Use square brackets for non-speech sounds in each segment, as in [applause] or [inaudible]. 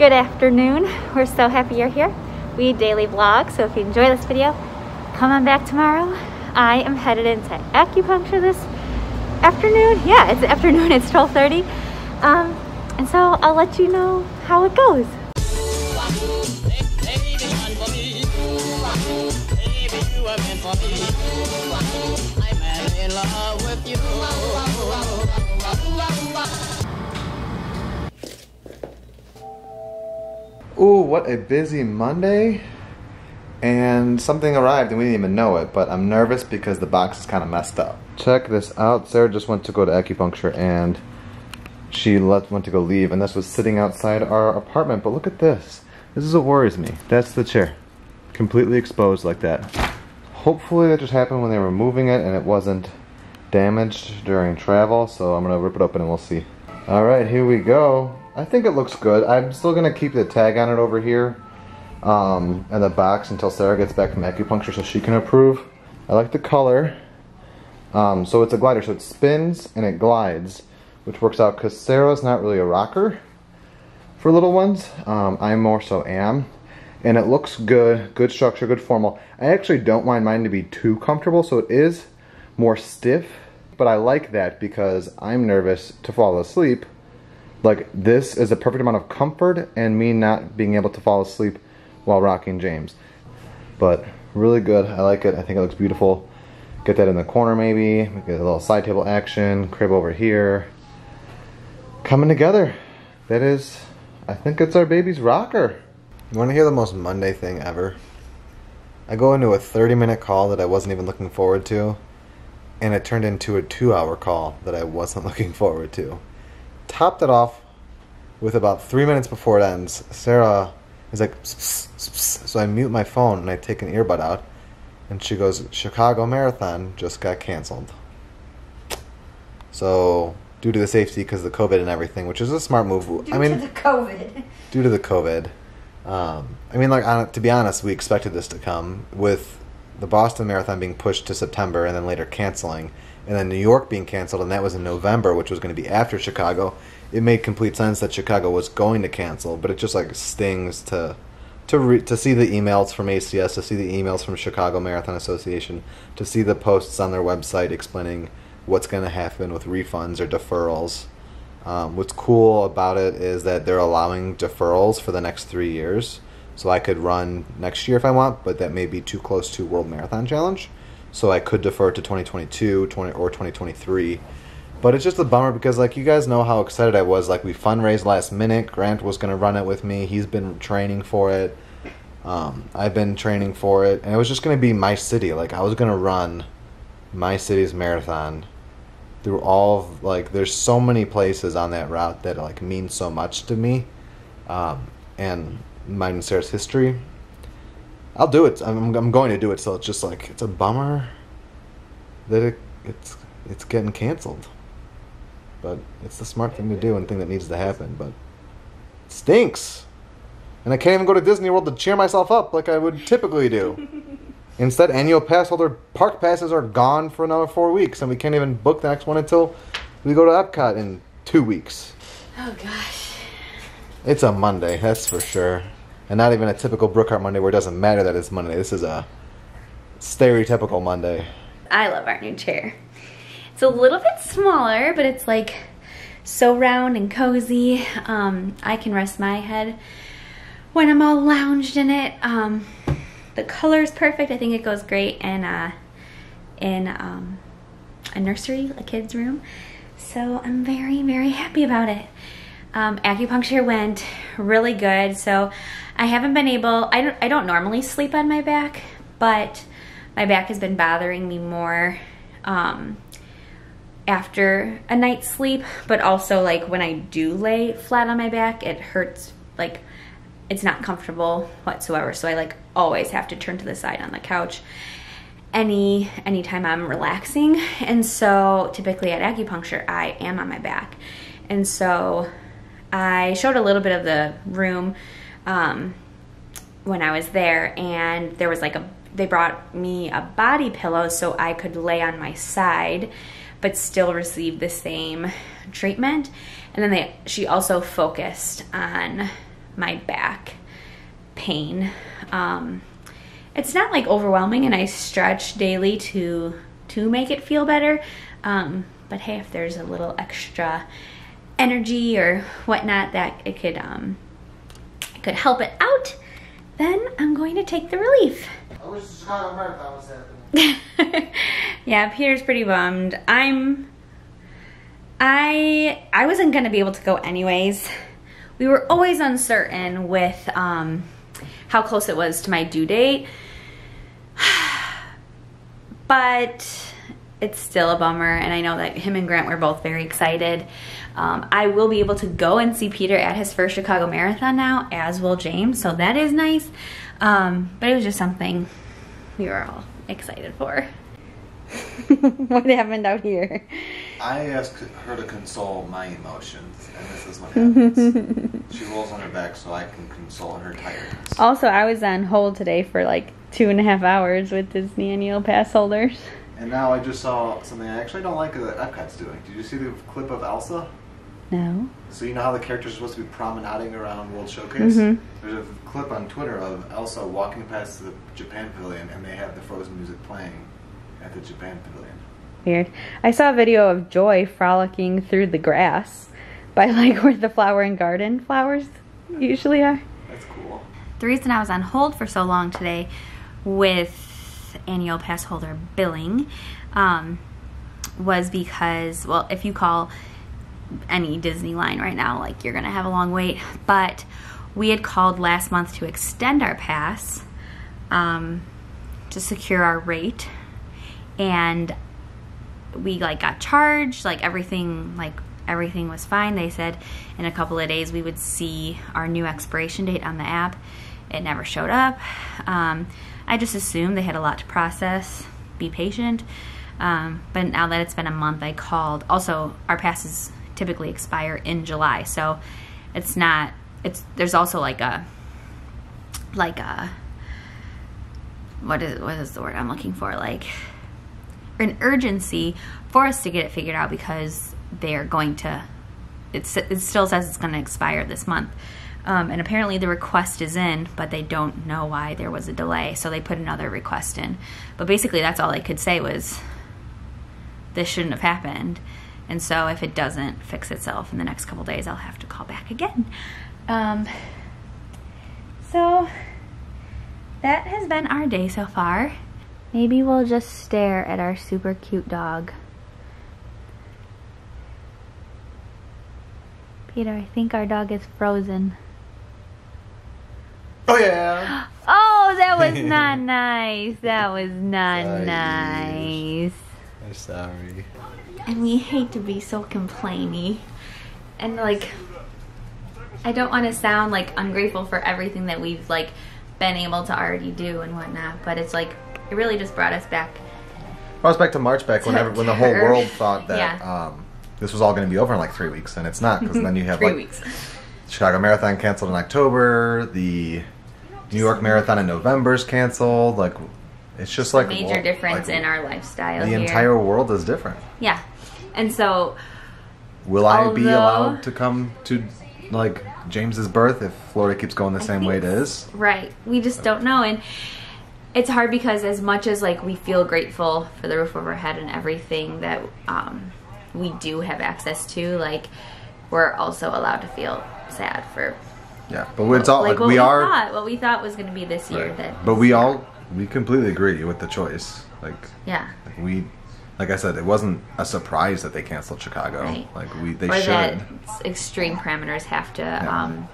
Good afternoon. We're so happy you're here. We daily vlog, so if you enjoy this video, come on back tomorrow. I am headed into acupuncture this afternoon. Yeah, it's [laughs] afternoon, it's 12.30. Um, and so I'll let you know how it goes. Ooh, what a busy Monday. And something arrived and we didn't even know it, but I'm nervous because the box is kind of messed up. Check this out. Sarah just went to go to acupuncture and she let, went to go leave and this was sitting outside our apartment. But look at this. This is what worries me. That's the chair. Completely exposed like that. Hopefully that just happened when they were moving it and it wasn't damaged during travel. So I'm to rip it open and we'll see. Alright, here we go. I think it looks good. I'm still to keep the tag on it over here um, and the box until Sarah gets back from acupuncture so she can approve. I like the color. Um, so it's a glider, so it spins and it glides, which works out because Sarah's not really a rocker for little ones. Um, I more so am. And it looks good, good structure, good formal. I actually don't mind mine to be too comfortable, so it is more stiff, but I like that because I'm nervous to fall asleep. Like this is a perfect amount of comfort and me not being able to fall asleep while rocking James. But really good, I like it, I think it looks beautiful. Get that in the corner maybe, get a little side table action, crib over here. Coming together. That is, I think it's our baby's rocker. You wanna hear the most Monday thing ever? I go into a 30 minute call that I wasn't even looking forward to, and it turned into a two hour call that I wasn't [laughs] looking forward to. Topped it off with about three minutes before it ends, Sarah is like, pss, pss, pss. so I mute my phone and I take an earbud out, and she goes, Chicago Marathon just got canceled. So, due to the safety because of the COVID and everything, which is a smart move. Due I mean, to the COVID. [laughs] due to the COVID. Um, I mean, like on, to be honest, we expected this to come with the Boston Marathon being pushed to September and then later canceling, and then New York being canceled, and that was in November, which was going to be after Chicago. It made complete sense that Chicago was going to cancel, but it just like stings to to re- to see the emails from ACS, to see the emails from Chicago Marathon Association, to see the posts on their website explaining what's going to happen with refunds or deferrals. Um, what's cool about it is that they're allowing deferrals for the next three years. So I could run next year if I want, but that may be too close to World Marathon Challenge. So I could defer to 2022 20, or 2023. But it's just a bummer because, like, you guys know how excited I was. Like, we fundraised last minute. Grant was going to run it with me. He's been training for it. Um, I've been training for it. And it was just going to be my city. Like, I was going to run my city's marathon through all of, like there's so many places on that route that like mean so much to me um, and mine and sarah's history i'll do it I'm, I'm going to do it so it's just like it's a bummer that it, it's it's getting canceled but it's the smart thing to do and thing that needs to happen but it stinks and i can't even go to disney world to cheer myself up like i would typically do [laughs] Instead, annual pass holder park passes are gone for another four weeks, and we can't even book the next one until we go to Epcot in two weeks. Oh gosh. It's a Monday, that's for sure. And not even a typical Brookhart Monday where it doesn't matter that it's Monday. This is a stereotypical Monday. I love our new chair. It's a little bit smaller, but it's like so round and cozy. Um, I can rest my head when I'm all lounged in it. Um, the color is perfect. I think it goes great in, uh, in um, a nursery, a kid's room. So I'm very, very happy about it. Um, acupuncture went really good. So I haven't been able, I don't, I don't normally sleep on my back, but my back has been bothering me more um, after a night's sleep, but also like when I do lay flat on my back, it hurts like it's not comfortable whatsoever. So I like always have to turn to the side on the couch any anytime I'm relaxing. And so typically at acupuncture, I am on my back. And so I showed a little bit of the room um, when I was there, and there was like a they brought me a body pillow so I could lay on my side but still receive the same treatment. And then they she also focused on my back pain. Um, it's not like overwhelming and I stretch daily to to make it feel better. Um, but hey, if there's a little extra energy or whatnot that it could um, it could help it out, then I'm going to take the relief. I wish the Chicago Marathon was happening. [laughs] yeah, Peter's pretty bummed. I'm I I wasn't gonna be able to go anyways. We were always uncertain with um, how close it was to my due date. [sighs] but it's still a bummer and I know that him and Grant were both very excited. Um, I will be able to go and see Peter at his first Chicago Marathon now, as will James, so that is nice. Um, but it was just something we were all excited for. [laughs] what happened out here? I asked her to console my emotions, and this is what happens. [laughs] she rolls on her back so I can console her tiredness. Also, I was on hold today for like two and a half hours with Disney annual pass holders. And now I just saw something I actually don't like that Epcot's doing. Did you see the clip of Elsa? No. So you know how the characters are supposed to be promenading around World Showcase? Mhm. There's a clip on Twitter of Elsa walking past the Japan Pavilion, and they have the Frozen music playing at the Japan Pavilion. Weird. I saw a video of Joy frolicking through the grass by [laughs] like where the flower and garden flowers usually are. That's cool. The reason I was on hold for so long today with annual pass holder billing um, was because, well, if you call any Disney line right now, like you're gonna have a long wait. But we had called last month to extend our pass um, to secure our rate, and we like got charged. Like everything, like everything was fine. They said in a couple of days we would see our new expiration date on the app. It never showed up. Um, I just assumed they had a lot to process. Be patient. Um, but now that it's been a month, I called. Also, our passes typically expire in July, so it's not. It's there's also like a like a what is what is the word I'm looking for? Like an urgency for us to get it figured out because they're going to. It's, it still says it's going to expire this month. Um, and apparently the request is in, but they don't know why there was a delay, so they put another request in. But basically, that's all they could say was this shouldn't have happened. And so if it doesn't fix itself in the next couple days, I'll have to call back again. Um, so that has been our day so far. Maybe we'll just stare at our super cute dog. Peter, I think our dog is frozen. Oh yeah. [gasps] Oh, that was [laughs] not nice. That was not Sorry. nice. I'm sorry. And we hate to be so complainy. And like I don't want to sound like ungrateful for everything that we've like been able to already do and whatnot, but it's like it really just brought us back. Brought us back to March back when when the whole world thought that Yeah. um, this was all going to be over in like three weeks, and it's not because then you [laughs] have Three like weeks. Chicago Marathon canceled in October, the New York Marathon in November is canceled. Like it's just like a Major well, difference like, in our lifestyle the here. entire world is different. yeah. And so Will I be allowed to come to like James's birth if Florida keeps going the same way it is? Right. We just don't know. And it's hard because as much as like we feel grateful for the roof over our head and everything that um, we do have access to, like we're also allowed to feel sad for Yeah, but it's all like, what we, we are. thought, what we thought was going to be this year. Right. That But we all we completely agree with the choice. Like yeah. Like we, like I said, it wasn't a surprise that they canceled Chicago. Right. Like we, they or should. that extreme parameters have to um,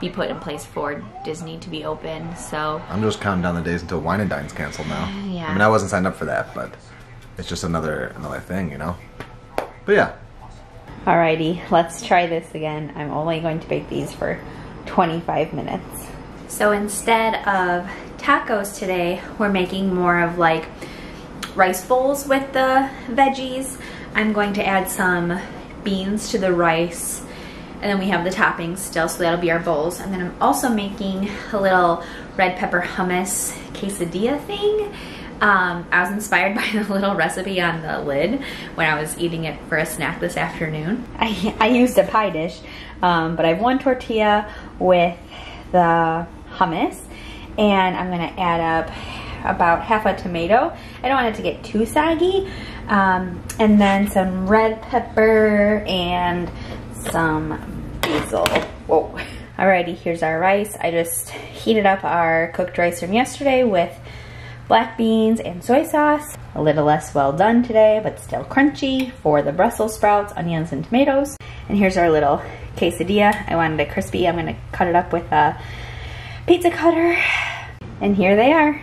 be put in place for Disney to be open. So I'm just counting down the days until Wine and Dine's canceled now. [sighs] Yeah. I mean, I wasn't signed up for that, but it's just another another thing, you know. But yeah, Alrighty, let's try this again. I'm only going to bake these for 25 minutes. So instead of tacos today, we're making more of like rice bowls with the veggies. I'm going to add some beans to the rice and then we have the toppings still, so that'll be our bowls. And then I'm also making a little red pepper hummus quesadilla thing. Um, I was inspired [laughs] by the little recipe on the lid when I was eating it for a snack this afternoon. I, I used a pie dish, um, but I have one tortilla with the hummus and I'm gonna add up about half a tomato. I don't want it to get too soggy. Um, and then some red pepper and some basil. Whoa. [laughs] Alrighty, here's our rice. I just heated up our cooked rice from yesterday with black beans and soy sauce. A little less well done today, but still crunchy for the Brussels sprouts, onions, and tomatoes. And here's our little quesadilla. I wanted it crispy. I'm gonna cut it up with a pizza cutter. And here they are,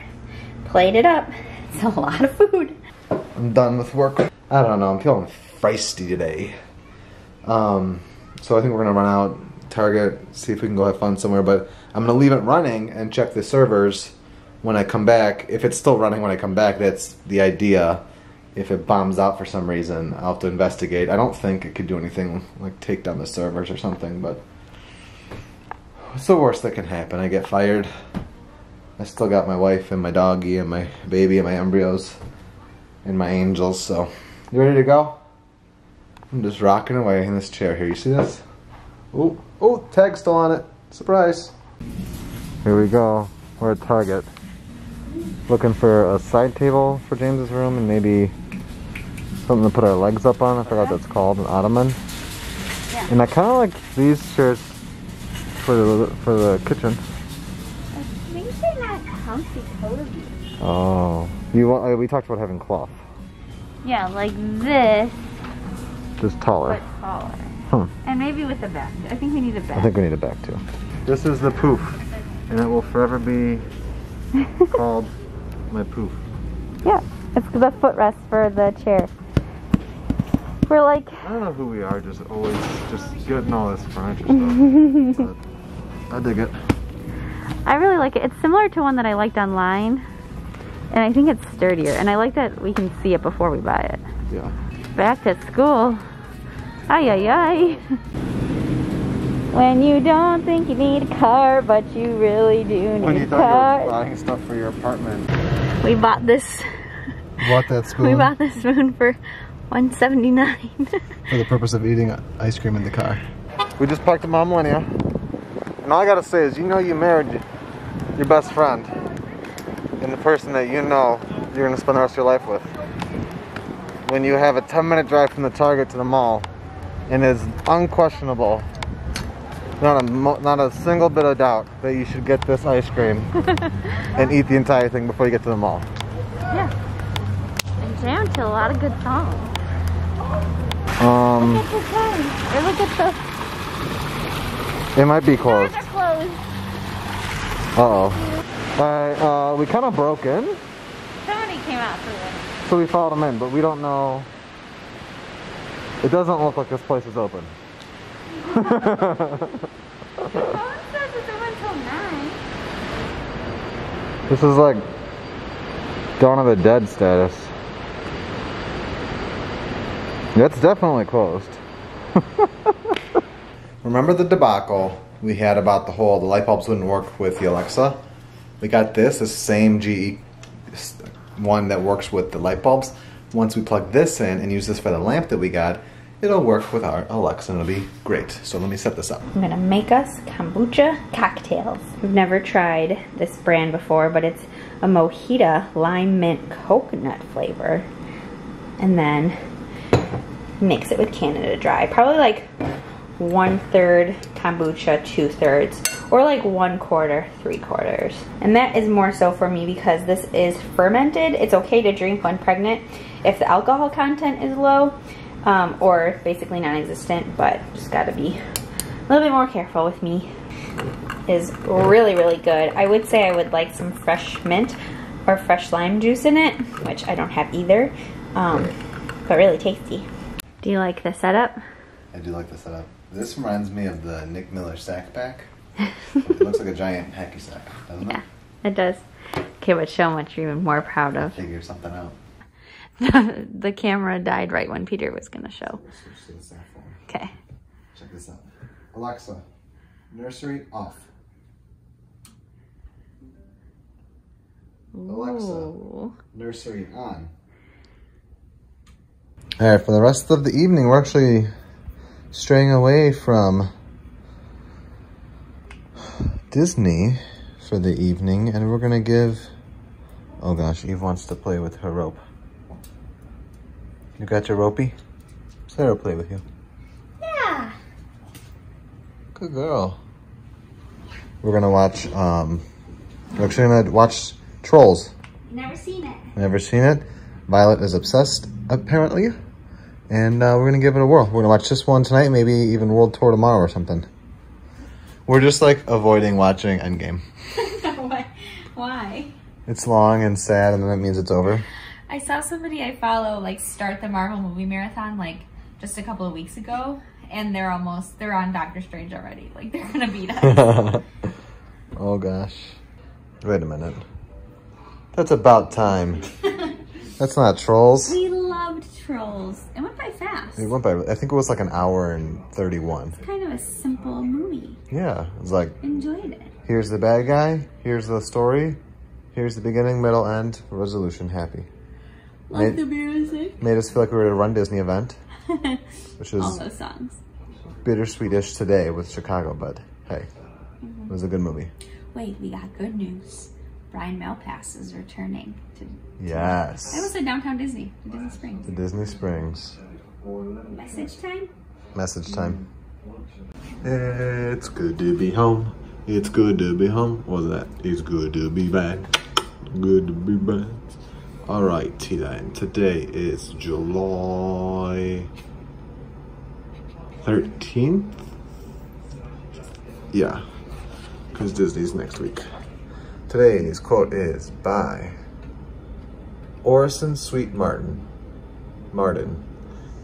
plated up. [laughs] It's a lot of food. I'm done with work. I don't know, I'm feeling feisty today. Um, so I think we're gonna run out, Target, see if we can go have fun somewhere, but I'm gonna leave it running and check the servers when I come back. If it's still running when I come back, that's the idea. If it bombs out for some reason, I'll have to investigate. I don't think it could do anything like take down the servers or something, but what's the worst that can happen? I get fired. I still got my wife and my doggy and my baby and my embryos and my angels, so you ready to go? I'm just rocking away in this chair here. You see this? Oh, oh, tag's still on it. Surprise. Here we go. We're at Target. Looking for a side table for James's room and maybe something to put our legs up on. I forgot what that's called, an ottoman. Yeah. And I kind of like these chairs for the for the kitchen. I think they're not comfy cozy. Oh, you want? uh, We talked about having cloth, Yeah, like this, just taller. but taller. Hmm. And maybe with a back. I think we need a I back. I think we need a back too. This is the poof, and it will forever be [laughs] called my poof. Yeah, it's the footrest for the chair. We're like, I don't know who we are, just always just getting all this furniture stuff. [laughs] I dig it. I really like it. It's similar to one that I liked online. And I think it's sturdier. And I like that we can see it before we buy it. Yeah. Back to school. Ay, ay, ay. [laughs] When you don't think you need a car, but you really do need When you a thought you car. were buying stuff for your apartment, We bought this. bought that [laughs] spoon We bought this spoon for 179. for the purpose of eating ice cream in the car. We just parked at Mom Millenia. And all I gotta say is, you know you married your best friend and the person that you know you're gonna spend the rest of your life with. When you have a 10 minute drive from the Target to the mall and it's unquestionable, not a, mo- not a single bit of doubt that you should get this ice cream [laughs] and eat the entire thing before you get to the mall. yeah. And jam to a lot of good songs. Um, Look at the look at the it might be closed. closed. Uh-oh. Alright, uh, we kind of broke in. Somebody came out through it. So we followed them in, but we don't know. It doesn't look like this place is open. The phone says it's open till 9. This is like Dawn of the Dead status. That's definitely closed. [laughs] Remember the debacle we had about the whole the light bulbs wouldn't work with the Alexa? We got this, the same GE one that works with the light bulbs. Once we plug this in and use this for the lamp that we got, it'll work with our Alexa and it'll be great. So let me set this up. I'm gonna make us kombucha cocktails. We've never tried this brand before, but it's a mojita lime mint coconut flavor. And then mix it with Canada Dry. Probably like one third kombucha, two thirds, or like one quarter, three quarters. And that is more so for me because this is fermented. It's okay to drink when pregnant if the alcohol content is low um, or basically non-existent, but just gotta be a little bit more careful with me. Is really, really good. I would say I would like some fresh mint or fresh lime juice in it, which I don't have either, um, but really tasty. Do you like the setup? I do like the setup. This reminds me of the Nick Miller sack pack. [laughs] it looks like a giant hacky sack, doesn't Yeah, it does. Okay, but show what you're even more proud of. Figure something out. [laughs] the camera died right when Peter was gonna show. Switch to the cell phone. Okay. Check this out. Alexa, nursery off. Alexa. Nursery on. All right, for the rest of the evening, we're actually straying away from Disney for the evening, and we're gonna give. Oh gosh, Eve wants to play with her rope. You got your ropey? Sarah play with you. Yeah. Good girl. We're gonna watch. Um, we're actually gonna watch Trolls. Never seen it. Never seen it. Violet is obsessed, apparently. And uh, we're gonna give it a whirl. We're gonna watch this one tonight, maybe even World Tour tomorrow or something. We're just like avoiding watching Endgame. [laughs] Why? It's long and sad, and then it means it's over. I saw somebody I follow like start the Marvel movie marathon like just a couple of weeks ago, and they're almost they're on Doctor Strange already. [laughs] Like they're gonna beat us. [laughs] oh gosh. Wait a minute. That's about time. [laughs] That's not Trolls. we loved Trolls. It went by fast. It went by, I think it was like an hour and 31. It's Kind of a simple movie. Yeah, it's like, Enjoyed it. here's the bad guy, here's the story, here's the beginning, middle, end, resolution, happy. Love Made- the music. Made us feel like we were at a Run Disney event, [laughs] which All is those songs. bittersweetish today with Chicago, but hey, it was a good movie. Wait, we got good news. Brian Malpass is returning to. Yes. I was at Downtown Disney, to Disney Springs. The Disney Springs. Message time. Message time. Mm. It's good to be home. It's good to be home. What was that? It's good to be back. Good to be back. All right, T-Line. Today is July 13th. Yeah, because Disney's next week. Today's quote is by Orison Swett Marden. Marden.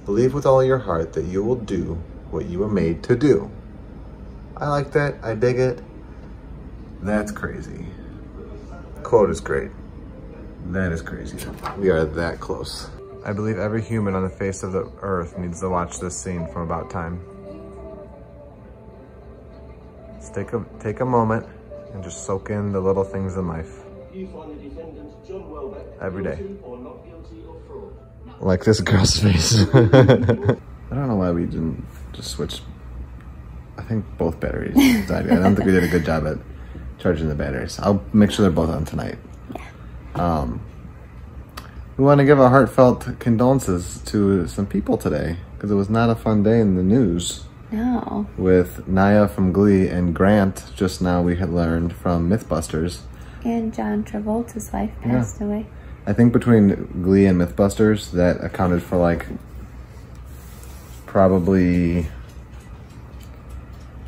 Believe with all your heart that you will do what you were made to do. I like that. I dig it. That's crazy. Quote is great. That is crazy. We are that close. I believe every human on the face of the earth needs to watch this scene from About Time. Just take a, take a moment and just soak in the little things in life. Every day. Like this girl's face. [laughs] I don't know why we didn't just switch. I think both batteries died. I don't think we did a good job at charging the batteries. I'll make sure they're both on tonight. Um, we want to give our heartfelt condolences to some people today because it was not a fun day in the news No. with Naya from Glee and Grant. Just now we had learned from MythBusters. And John Travolta's wife passed away. I think between Glee and MythBusters, that accounted for like probably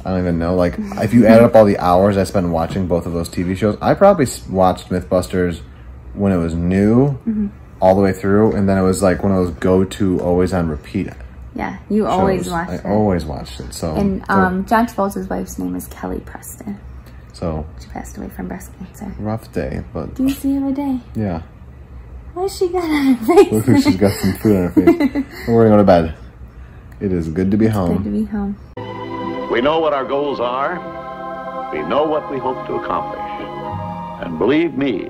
I don't even know. Like if you add up all the hours I spent watching both of those TV shows, I probably watched MythBusters when it was new, all the way through, and then it was like one of those go-to, always on repeat. Yeah, you always watched watch I it. always watched it. So and so- um, John Travolta's wife's name is Kelly Preston. so She passed away from breast cancer. rough day, but Doozy of a day. yeah. What she got on her face? Look who she's got some food on her face. [laughs] We're gonna go to bed. It is good to be home. Good to be home. We know what our goals are. We know what we hope to accomplish. And believe me,